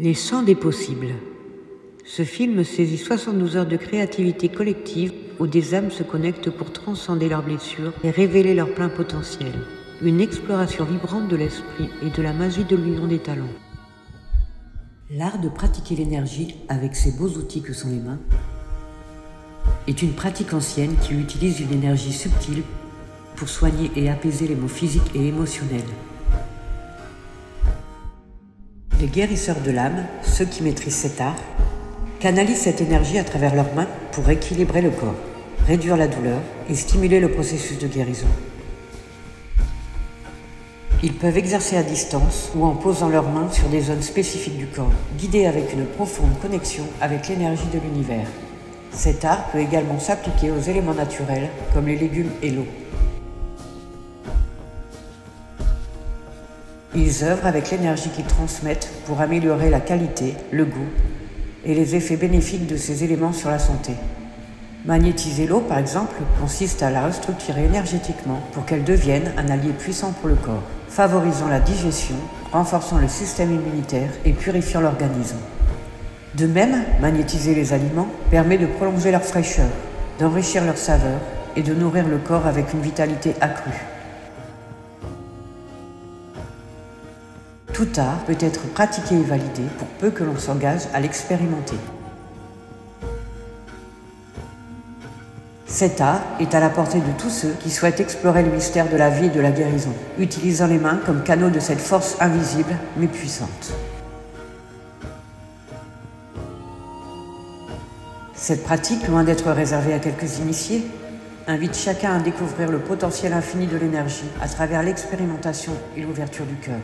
Les Sangs des possibles. Ce film saisit 72 heures de créativité collective où des âmes se connectent pour transcender leurs blessures et révéler leur plein potentiel. Une exploration vibrante de l'esprit et de la magie de l'union des talents. L'art de pratiquer l'énergie avec ces beaux outils que sont les mains est une pratique ancienne qui utilise une énergie subtile pour soigner et apaiser les maux physiques et émotionnels. Les guérisseurs de l'âme, ceux qui maîtrisent cet art, canalisent cette énergie à travers leurs mains pour équilibrer le corps, réduire la douleur et stimuler le processus de guérison. Ils peuvent exercer à distance ou en posant leurs mains sur des zones spécifiques du corps, guidés avec une profonde connexion avec l'énergie de l'univers. Cet art peut également s'appliquer aux éléments naturels comme les légumes et l'eau. Ils œuvrent avec l'énergie qu'ils transmettent pour améliorer la qualité, le goût et les effets bénéfiques de ces éléments sur la santé. Magnétiser l'eau, par exemple, consiste à la restructurer énergétiquement pour qu'elle devienne un allié puissant pour le corps, favorisant la digestion, renforçant le système immunitaire et purifiant l'organisme. De même, magnétiser les aliments permet de prolonger leur fraîcheur, d'enrichir leur saveur et de nourrir le corps avec une vitalité accrue. Tout art peut être pratiqué et validé pour peu que l'on s'engage à l'expérimenter. Cet art est à la portée de tous ceux qui souhaitent explorer le mystère de la vie et de la guérison, utilisant les mains comme canaux de cette force invisible mais puissante. Cette pratique, loin d'être réservée à quelques initiés, invite chacun à découvrir le potentiel infini de l'énergie à travers l'expérimentation et l'ouverture du cœur.